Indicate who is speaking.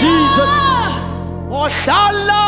Speaker 1: Jesus. Oh, Oshala.